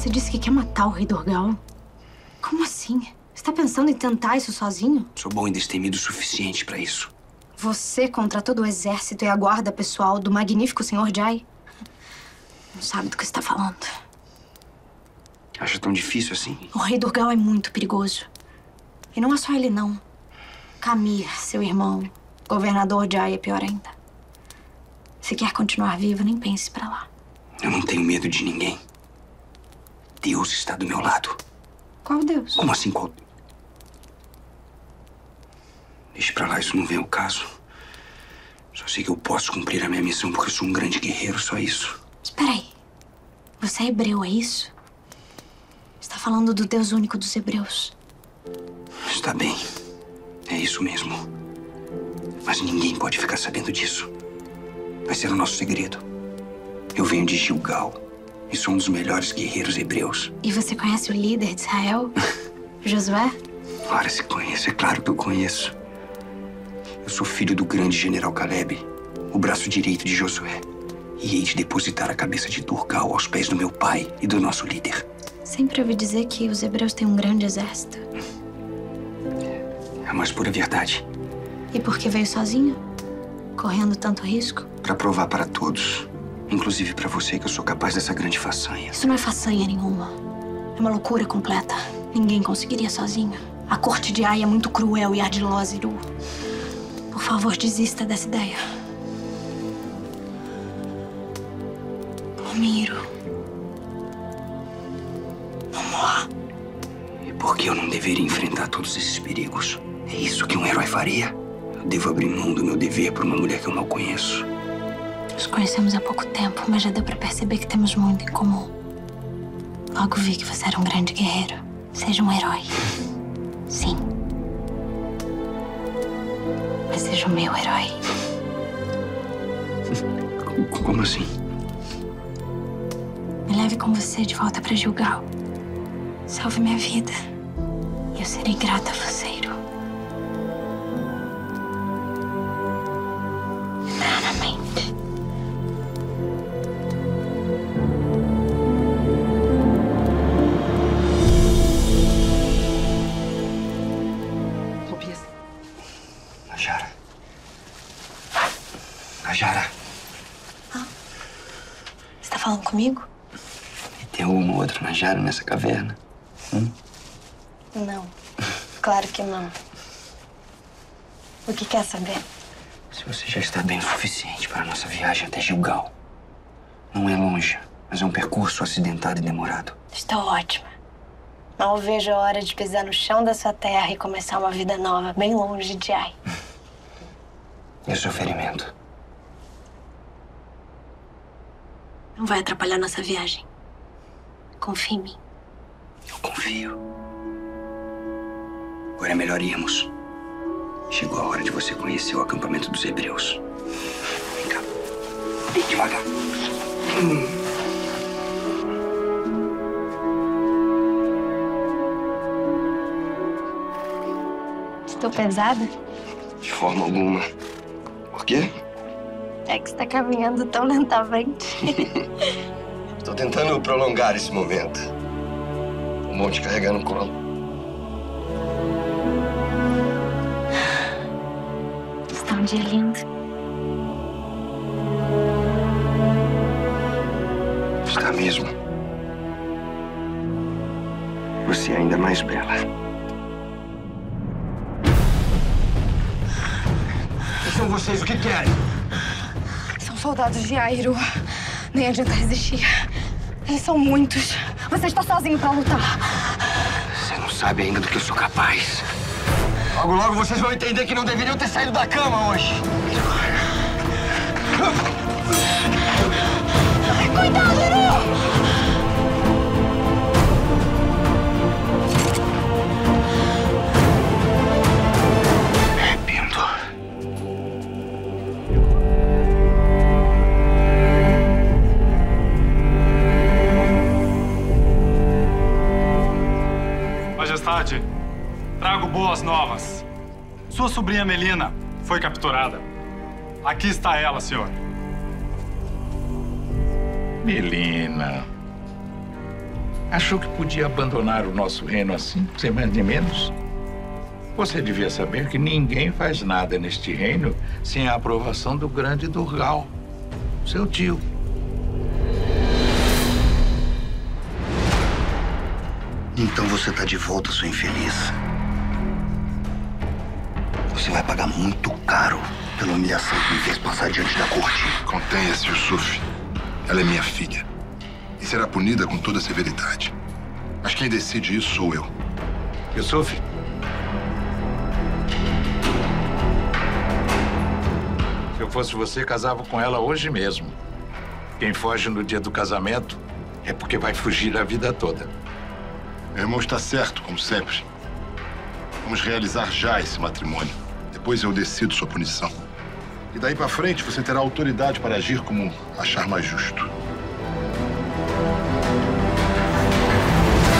Você disse que quer matar o rei Dorgal. Como assim? Você tá pensando em tentar isso sozinho? Sou bom e destemido o suficiente pra isso. Você contra todo o exército e a guarda pessoal do magnífico Sr. Jai? Não sabe do que está falando. Acha tão difícil assim? O rei Durgal é muito perigoso. E não é só ele, não. Camir, seu irmão, governador Jai, é pior ainda. Se quer continuar vivo, nem pense pra lá. Eu não tenho medo de ninguém. Deus está do meu lado. Qual Deus? Como assim qual? Deixe pra lá, isso não vem ao caso. Só sei que eu posso cumprir a minha missão porque eu sou um grande guerreiro, só isso. Espera aí. Você é hebreu, é isso? Está falando do Deus único dos hebreus. Está bem. É isso mesmo. Mas ninguém pode ficar sabendo disso. Vai ser o nosso segredo. Eu venho de Gilgal e sou um dos melhores guerreiros hebreus. E você conhece o líder de Israel? Josué? Ora, se conhece, é claro que eu conheço. Eu sou filho do grande general Caleb, o braço direito de Josué. E hei de depositar a cabeça de Turgal aos pés do meu pai e do nosso líder. Sempre ouvi dizer que os hebreus têm um grande exército. É a mais pura verdade. E por que veio sozinho? Correndo tanto risco? Para provar para todos, inclusive para você, que eu sou capaz dessa grande façanha. Isso não é façanha nenhuma. É uma loucura completa. Ninguém conseguiria sozinho. A corte de Ai é muito cruel e ardilosa, Iru. Por favor, desista dessa ideia. Miro. Vamos lá. E por que eu não deveria enfrentar todos esses perigos? É isso que um herói faria? Eu devo abrir mão do meu dever por uma mulher que eu mal conheço. Nos conhecemos há pouco tempo, mas já deu pra perceber que temos muito em comum. Logo vi que você era um grande guerreiro. Seja um herói. Sim. Mas seja o meu herói. Como assim? Me leve com você de volta pra Gilgal. Salve minha vida. E eu serei grata a você, Iru. Najara. Você tá falando comigo? E tem alguma outra Najara nessa caverna? Hum? Não. Claro que não. O que quer saber? Se você já está bem o suficiente para a nossa viagem até Gilgal. Não é longe, mas é um percurso acidentado e demorado. Estou ótima. Mal vejo a hora de pisar no chão da sua terra e começar uma vida nova, bem longe de Ai. E o seu ferimento? Não vai atrapalhar nossa viagem. Confie em mim. Eu confio. Agora é melhor irmos. Chegou a hora de você conhecer o acampamento dos hebreus. Vem cá. Bem devagar. Hum. Estou pesada? De forma alguma. Por quê? É que você tá caminhando tão lentamente. Estou tentando prolongar esse momento. Um monte carregando no colo. Está um dia lindo. Está mesmo. Você é ainda mais bela. Quem são vocês? O que querem? Soldados de Airo. Nem adianta resistir. Eles são muitos. Você está sozinho pra lutar. Você não sabe ainda do que eu sou capaz. Logo, logo vocês vão entender que não deveriam ter saído da cama hoje. Cuidado, Iru! Boas novas. Sua sobrinha Melina foi capturada. Aqui está ela, senhor. Melina. Achou que podia abandonar o nosso reino assim, sem mais nem menos? Você devia saber que ninguém faz nada neste reino sem a aprovação do grande Durgal, seu tio. Então você tá de volta, sua infeliz. Você vai pagar muito caro pela humilhação que me fez passar diante da corte. Contenha-se, Yusuf. Ela é minha filha. E será punida com toda severidade. Mas quem decide isso sou eu. Yusuf, Se eu fosse você, casava com ela hoje mesmo. Quem foge no dia do casamento é porque vai fugir a vida toda. Meu irmão está certo, como sempre. Vamos realizar já esse matrimônio. Depois eu decido sua punição. E daí para frente você terá autoridade para agir como achar mais justo.